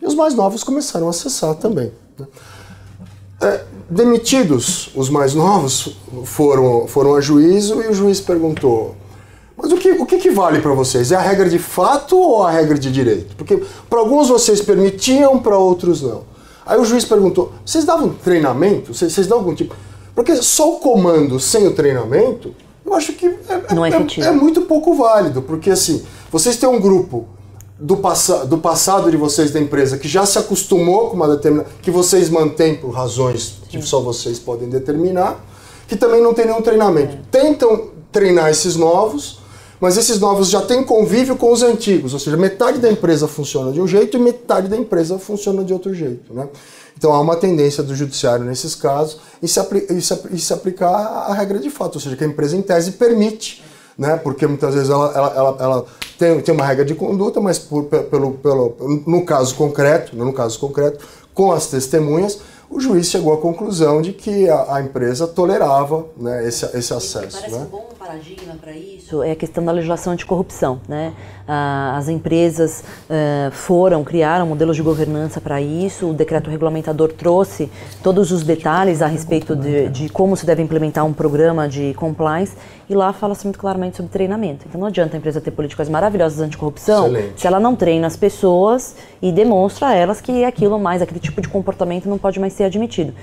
E os mais novos começaram a acessar também. Né? É, demitidos, os mais novos foram, foram a juízo e o juiz perguntou: mas o que, o que, que vale para vocês? É a regra de fato ou a regra de direito? Porque para alguns vocês permitiam, para outros não. Aí o juiz perguntou: vocês davam treinamento? Vocês, vocês dão algum tipo? Porque só o comando sem o treinamento, eu acho que é, não é, é, é muito pouco válido. Porque assim, vocês têm um grupo do, passa, do passado de vocês da empresa que já se acostumou com uma determinada. que vocês mantêm por razões que só vocês podem determinar, que também não tem nenhum treinamento. Tentam treinar esses novos, mas esses novos já têm convívio com os antigos, ou seja, metade da empresa funciona de um jeito e metade da empresa funciona de outro jeito. Né? Então há uma tendência do judiciário nesses casos em se, em se, em se aplicar a regra de fato, ou seja, que a empresa em tese permite né? Porque muitas vezes ela, ela, ela, ela tem, tem uma regra de conduta, mas por, pelo, pelo, no caso concreto, no caso concreto, com as testemunhas, o juiz chegou à conclusão de que a, a empresa tolerava né, esse, esse acesso. Parece né? bom paradigma para isso é a questão da legislação anticorrupção. Né? as empresas uh, foram, criaram modelos de governança para isso, o decreto regulamentador trouxe todos os detalhes a respeito de, de como se deve implementar um programa de compliance e lá fala-se muito claramente sobre treinamento. Então não adianta a empresa ter políticas maravilhosas anticorrupção Excelente. se ela não treina as pessoas e demonstra a elas que aquilo mais, aquele tipo de comportamento não pode mais ser admitido.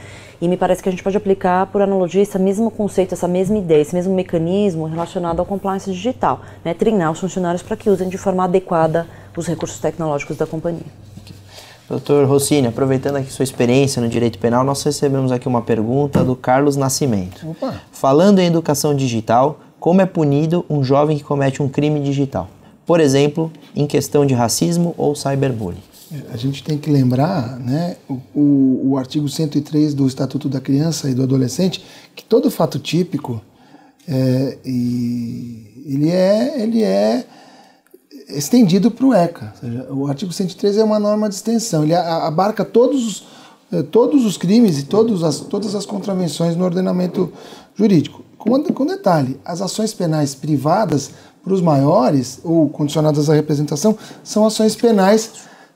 E me parece que a gente pode aplicar, por analogia, esse mesmo conceito, essa mesma ideia, esse mesmo mecanismo relacionado ao compliance digital. Né? Treinar os funcionários para que usem de forma adequada os recursos tecnológicos da companhia. Doutor Rossini, aproveitando aqui sua experiência no direito penal, nós recebemos aqui uma pergunta do Carlos Nascimento. Opa. Falando em educação digital, como é punido um jovem que comete um crime digital? Por exemplo, em questão de racismo ou cyberbullying. A gente tem que lembrar, né, o, o, artigo 103 do Estatuto da Criança e do Adolescente, que todo fato típico, é, ele, é, ele é estendido para o ECA. Seja, o artigo 103 é uma norma de extensão, ele abarca todos os, é, todos os crimes e todos as, todas as contravenções no ordenamento jurídico. Com, com detalhe, as ações penais privadas para os maiores ou condicionadas à representação são ações penais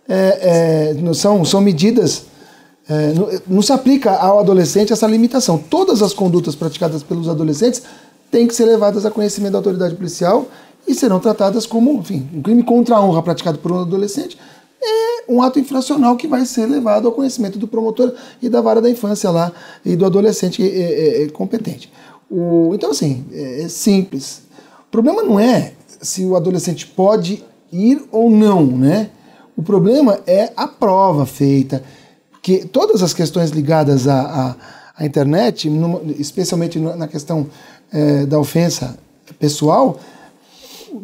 é, é, são, são medidas. É, não, não, se aplica ao adolescente essa limitação. Todas as condutas praticadas pelos adolescentes têm que ser levadas a conhecimento da autoridade policial e serão tratadas como, enfim, um crime contra a honra praticado por um adolescente é um ato infracional que vai ser levado ao conhecimento do promotor e da vara da infância lá e do adolescente é, é, é competente. O, então, assim, é, é simples. O problema não é se o adolescente pode ir ou não, né? O problema é a prova feita, que todas as questões ligadas à, à, à internet, numa, especialmente na questão é, da ofensa pessoal,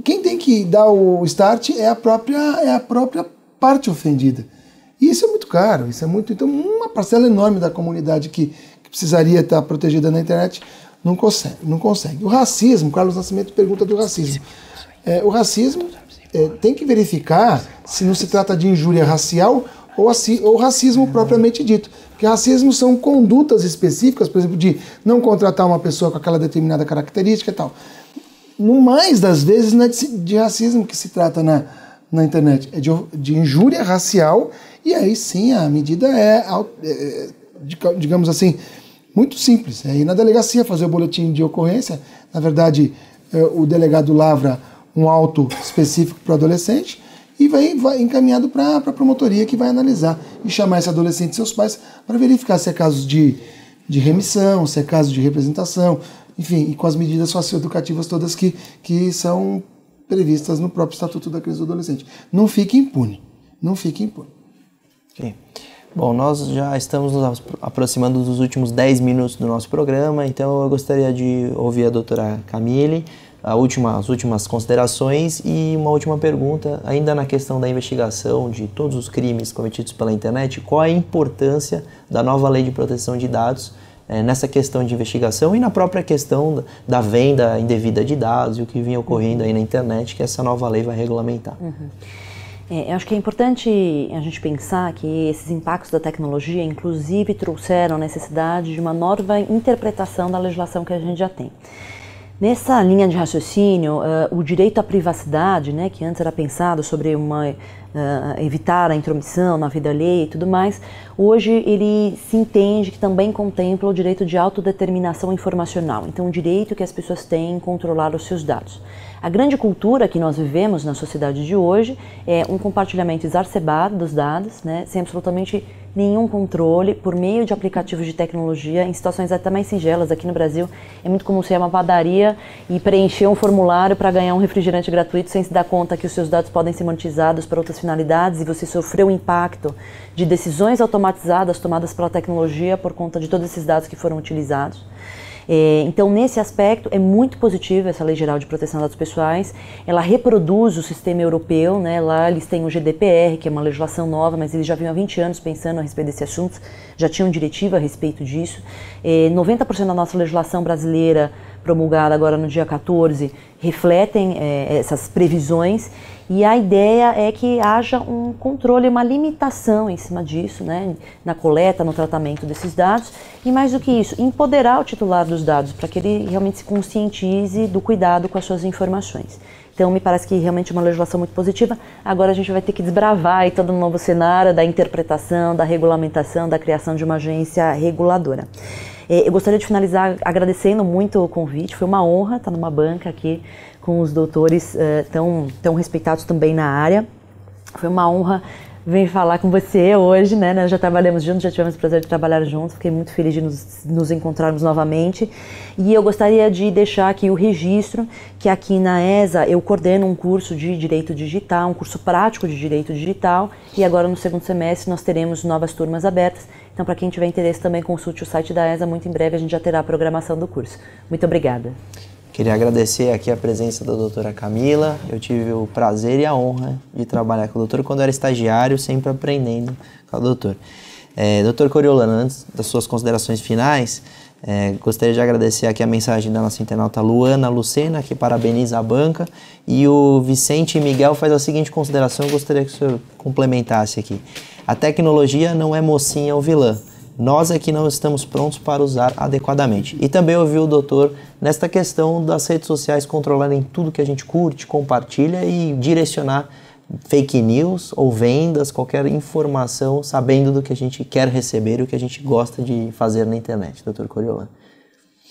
quem tem que dar o start é a própria, é a própria parte ofendida. E isso é muito caro, isso é muito. Então, uma parcela enorme da comunidade que, que precisaria estar protegida na internet não consegue, não consegue. O racismo, Carlos Nascimento pergunta do racismo. É, o racismo é, tem que verificar se não se trata de injúria racial ou, ou racismo propriamente dito. Porque racismo são condutas específicas, por exemplo, de não contratar uma pessoa com aquela determinada característica e tal. No mais das vezes não é de, de racismo que se trata na, na internet, é de, de injúria racial, e aí sim a medida é, é digamos assim, muito simples. É ir na delegacia fazer o boletim de ocorrência. Na verdade, é, o delegado lavra um auto específico para adolescente e vai, vai encaminhado para a promotoria que vai analisar e chamar esse adolescente e seus pais para verificar se é caso de, de remissão, se é caso de representação, enfim, e com as medidas socioeducativas todas que, que são previstas no próprio Estatuto da Criança e do Adolescente. Não fique impune. Não fique impune. Okay. Bom, nós já estamos nos aproximando dos últimos 10 minutos do nosso programa, então eu gostaria de ouvir a doutora Camille, última, as últimas considerações e uma última pergunta, ainda na questão da investigação de todos os crimes cometidos pela internet, qual a importância da nova lei de proteção de dados é, nessa questão de investigação e na própria questão da, venda indevida de dados e o que vinha ocorrendo aí na internet, que essa nova lei vai regulamentar. Uhum. É, eu acho que é importante a gente pensar que esses impactos da tecnologia, inclusive, trouxeram a necessidade de uma nova interpretação da legislação que a gente já tem. Nessa linha de raciocínio, uh, o direito à privacidade, né, que antes era pensado sobre uma, uh, evitar a intromissão na vida alheia e tudo mais, hoje ele se entende que também contempla o direito de autodeterminação informacional, então o direito que as pessoas têm em controlar os seus dados. A grande cultura que nós vivemos na sociedade de hoje é um compartilhamento exacerbado dos dados, né, sem absolutamente nenhum controle por meio de aplicativos de tecnologia em situações até mais singelas. Aqui no Brasil é muito comum você ir a uma padaria e preencher um formulário para ganhar um refrigerante gratuito sem se dar conta que os seus dados podem ser monetizados para outras finalidades e você sofreu o impacto de decisões automatizadas tomadas pela tecnologia por conta de todos esses dados que foram utilizados. É, então, nesse aspecto, é muito positiva essa Lei Geral de Proteção de Dados Pessoais. Ela reproduz o sistema europeu, né? lá eles têm o GDPR, que é uma legislação nova, mas eles já vinham há 20 anos pensando a respeito desse assunto, já tinham diretiva a respeito disso. É, 90% da nossa legislação brasileira promulgada agora no dia 14 refletem é, essas previsões e a ideia é que haja um controle, uma limitação em cima disso, né, na coleta, no tratamento desses dados, e mais do que isso, empoderar o titular dos dados para que ele realmente se conscientize do cuidado com as suas informações. Então, me parece que realmente é uma legislação muito positiva. Agora a gente vai ter que desbravar aí todo um novo cenário da interpretação, da regulamentação, da criação de uma agência reguladora. É, eu gostaria de finalizar agradecendo muito o convite. Foi uma honra estar numa banca aqui com os doutores uh, tão, tão respeitados também na área. Foi uma honra vir falar com você hoje, né? Nós já trabalhamos juntos, já tivemos o prazer de trabalhar juntos. Fiquei muito feliz de nos, nos encontrarmos novamente. E eu gostaria de deixar aqui o registro que aqui na ESA eu coordeno um curso de Direito Digital, um curso prático de Direito Digital. E agora no segundo semestre nós teremos novas turmas abertas. Então, para quem tiver interesse também, consulte o site da ESA. Muito em breve a gente já terá a programação do curso. Muito obrigada. Queria agradecer aqui a presença da doutora Camila. Eu tive o prazer e a honra de trabalhar com a doutora quando era estagiário, sempre aprendendo com a doutora. É, doutor Coriolano, antes das suas considerações finais, é, gostaria de agradecer aqui a mensagem da nossa internauta Luana Lucena, que parabeniza a banca, e o Vicente Miguel faz a seguinte consideração, eu gostaria que o senhor complementasse aqui. A tecnologia não é mocinha ou vilã, nós é que não estamos prontos para usar adequadamente. E também ouvi o doutor nesta questão das redes sociais controlarem tudo que a gente curte, compartilha e direcionar fake news ou vendas, qualquer informação, sabendo do que a gente quer receber e o que a gente gosta de fazer na internet, doutor Coriolan.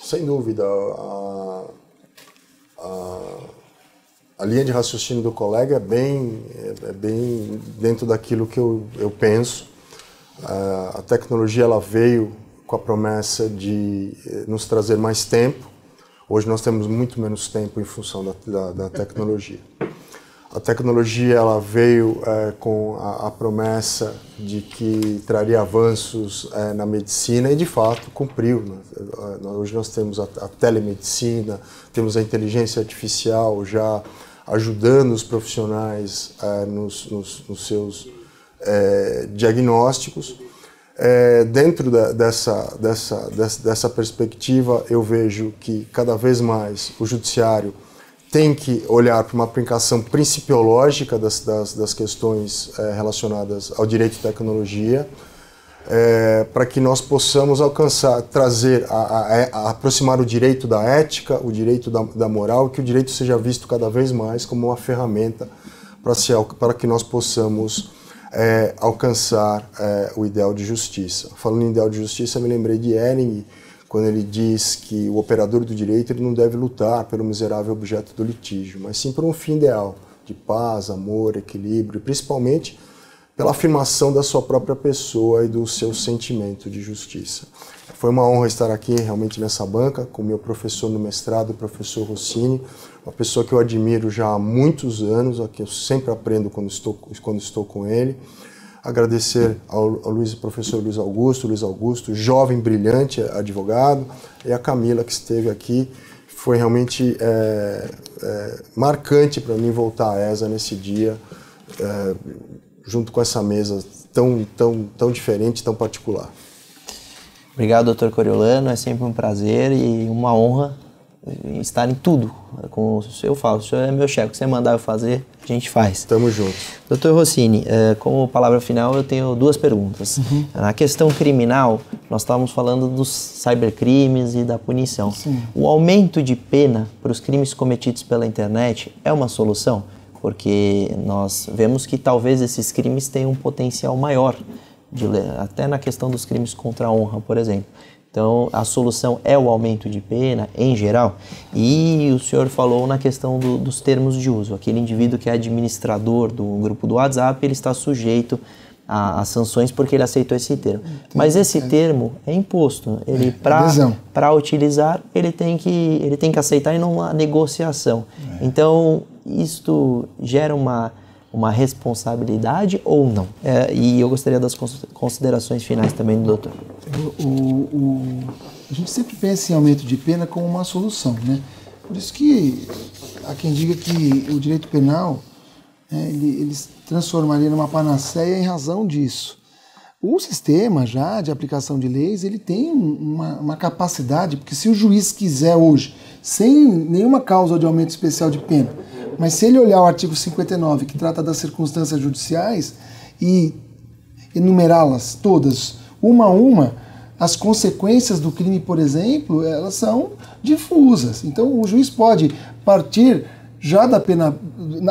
Sem dúvida. A, a, a, linha de raciocínio do colega é bem, é, é bem dentro daquilo que eu, eu penso a tecnologia ela veio com a promessa de eh, nos trazer mais tempo. Hoje nós temos muito menos tempo em função da, da, da tecnologia. A tecnologia ela veio é, com a, a, promessa de que traria avanços é, na medicina e de fato cumpriu. Né? Hoje nós temos a, a, telemedicina, temos a inteligência artificial já ajudando os profissionais é, nos, nos, nos seus é, diagnósticos. É, dentro da, dessa, dessa, dessa, dessa perspectiva, eu vejo que cada vez mais o judiciário tem que olhar para uma aplicação principiológica das, das, das questões é, relacionadas ao direito e tecnologia, é, para que nós possamos alcançar, trazer, a, a, a, aproximar o direito da ética, o direito da, da moral, que o direito seja visto cada vez mais como uma ferramenta para que nós possamos é, alcançar é, o ideal de justiça. Falando em ideal de justiça, me lembrei de Ehring, quando ele diz que o operador do direito ele não deve lutar pelo miserável objeto do litígio, mas sim por um fim ideal de paz, amor, equilíbrio, principalmente pela afirmação da sua própria pessoa e do seu sentimento de justiça. Foi uma honra estar aqui realmente nessa banca com meu professor no mestrado, o professor Rossini, uma pessoa que eu admiro já há muitos anos, a que eu sempre aprendo quando estou, quando estou com ele. Agradecer ao, ao Luiz, professor Luiz Augusto, Luiz Augusto, jovem, brilhante advogado, e a Camila que esteve aqui. Foi realmente é, é, marcante para mim voltar à ESA nesse dia. É, junto com essa mesa tão, tão, tão diferente, tão particular. Obrigado, doutor Coriolano. É sempre um prazer e uma honra estar em tudo. Com o senhor, eu falo, o senhor é meu chefe, o que você mandar eu fazer, a gente faz. Tamo junto. Doutor Rossini, é, como palavra final, eu tenho duas perguntas. Uhum. Na questão criminal, nós estávamos falando dos cybercrimes e da punição. Sim. O aumento de pena para os crimes cometidos pela internet é uma solução? porque nós vemos que talvez esses crimes tenham um potencial maior, de, até na questão dos crimes contra a honra, por exemplo. Então, a solução é o aumento de pena, em geral. E o senhor falou na questão do, dos termos de uso. Aquele indivíduo que é administrador do grupo do WhatsApp, ele está sujeito as sanções porque ele aceitou esse termo. Mas esse termo é imposto. Ele é, para utilizar, ele tem que ele tem que aceitar em uma negociação. É. Então, isto gera uma uma responsabilidade ou não? É, e eu gostaria das considerações finais também do doutor. O, o, a gente sempre pensa em aumento de pena como uma solução, né? Por isso que há quem diga que o direito penal né, ele, eles transformaria numa panaceia em razão disso. O sistema já de aplicação de leis ele tem uma, uma, capacidade, porque se o juiz quiser hoje, sem nenhuma causa de aumento especial de pena, mas se ele olhar o artigo 59, que trata das circunstâncias judiciais, e enumerá-las todas, uma a uma, as consequências do crime, por exemplo, elas são difusas. Então o juiz pode partir já da pena,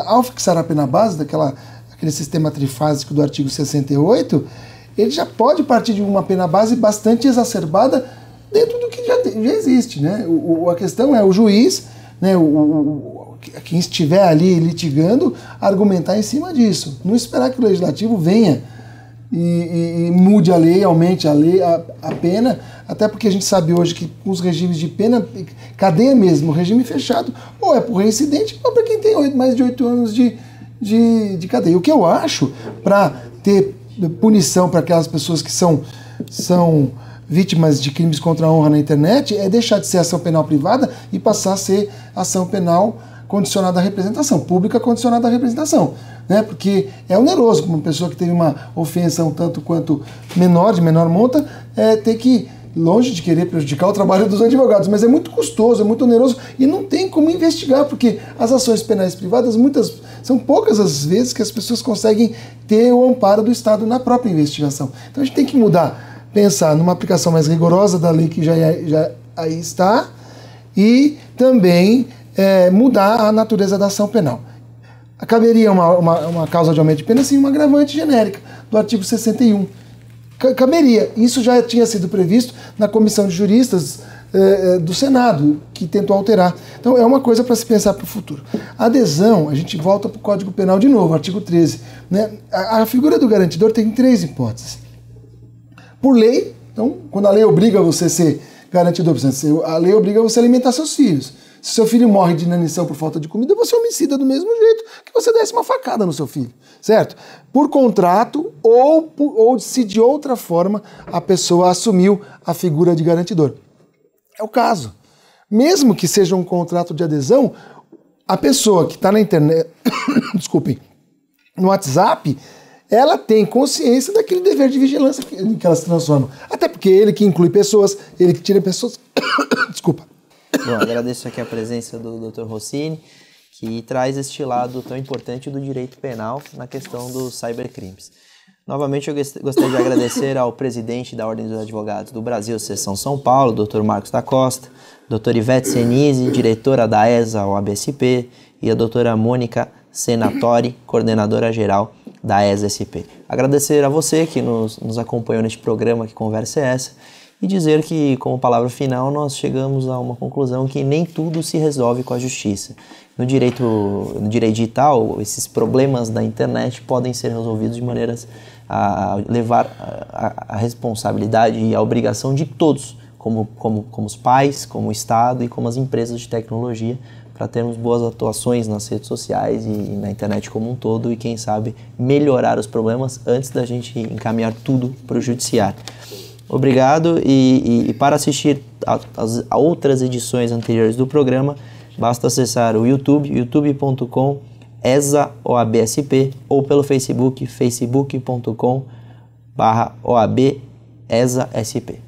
ao fixar a pena base, daquela, aquele sistema trifásico do artigo 68, ele já pode partir de uma pena base bastante exacerbada dentro do que já, já existe. Né? O, a questão é o juiz, né, o, o, quem estiver ali litigando, argumentar em cima disso. Não esperar que o legislativo venha e, e, e mude a lei, aumente a lei, a, a, pena, até porque a gente sabe hoje que os regimes de pena, cadeia mesmo, regime fechado, ou é por reincidente ou para quem tem 8, mais de oito anos de, de, de cadeia. O que eu acho para ter punição para aquelas pessoas que são, são vítimas de crimes contra a honra na internet é deixar de ser ação penal privada e passar a ser ação penal condicionada à representação, pública condicionada à representação né? Porque é oneroso uma pessoa que teve uma ofensa um tanto quanto menor, de menor monta, é, ter que longe de querer prejudicar o trabalho dos advogados, mas é muito custoso, é muito oneroso e não tem como investigar, porque as ações penais privadas, muitas são poucas as vezes que as pessoas conseguem ter o amparo do Estado na própria investigação. Então a gente tem que mudar, pensar numa aplicação mais rigorosa da lei que já, já aí está e também é, mudar a natureza da ação penal caberia uma, uma, uma causa de aumento de pena sim, uma agravante genérica do artigo 61. Caberia. Isso já tinha sido previsto na comissão de juristas eh, eh, do Senado, que tentou alterar. Então é uma coisa para se pensar para o futuro. Adesão, a gente volta para o Código Penal de novo, artigo 13. Né? A, a figura do garantidor tem três hipóteses. Por lei, então, quando a lei obriga você a ser garantidor, a lei obriga você a alimentar seus filhos. Se seu filho morre de inanição por falta de comida, você é homicida do mesmo jeito que você desse uma facada no seu filho, certo? Por contrato ou, ou se de outra forma a pessoa assumiu a figura de garantidor. É o caso. Mesmo que seja um contrato de adesão, a pessoa que está na internet, desculpem, no WhatsApp, ela tem consciência daquele dever de vigilância que, que ela se transforma. Até porque ele que inclui pessoas, ele que tira pessoas. Desculpa Bom, agradeço aqui a presença do Dr. Rossini que traz este lado tão importante do direito penal na questão dos cybercrimes. Novamente, eu gostaria de agradecer ao presidente da Ordem dos Advogados do Brasil, Seção São Paulo, Dr. Marcos da Costa, Dr. Ivete Senise, diretora da ESA, OABSP, e a doutora Mônica Senatori, coordenadora geral da ESA-SP. Agradecer a você que nos, nos acompanhou neste programa, que conversa é essa, e dizer que, como palavra final, nós chegamos a uma conclusão que nem tudo se resolve com a justiça. No direito, no direito digital, esses problemas da internet podem ser resolvidos de maneiras a levar a, a responsabilidade e a obrigação de todos, como, como, como os pais, como o Estado e como as empresas de tecnologia, para termos boas atuações nas redes sociais e na internet como um todo e, quem sabe, melhorar os problemas antes da gente encaminhar tudo para o judiciário. Obrigado e, e, e para assistir a, as, outras edições anteriores do programa, basta acessar o YouTube, youtube.com ESA-OABSP ou pelo Facebook, facebook.com barra OAB ESA-SP.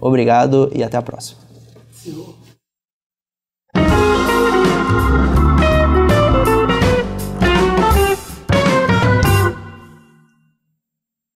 Obrigado e até a próxima.